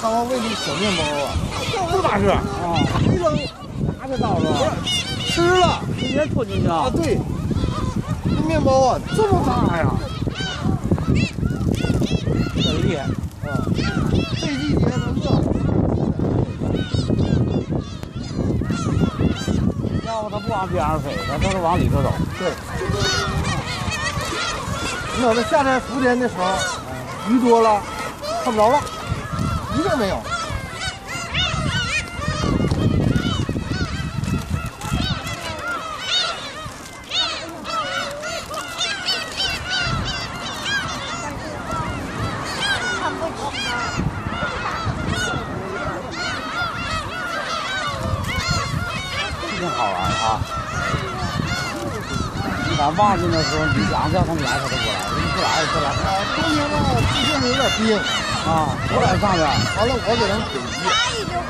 汉王味的小面包啊，这么大个啊，一扔拿着刀是？吃了直接吞进去啊，啊！对，这面包啊这么大呀，真厉害！啊，这季节它热，要不它不往边上飞，它都是往里头走。对。你瞅那夏天伏天的时候，鱼多了，看不着了，一个没有。挺好玩啊！你敢忘记那时候，你想叫他们来，他都不来。人不来，不来啊，冬天吧，地性有点冰，啊！我来上边。完了我给他们给鱼。他已经。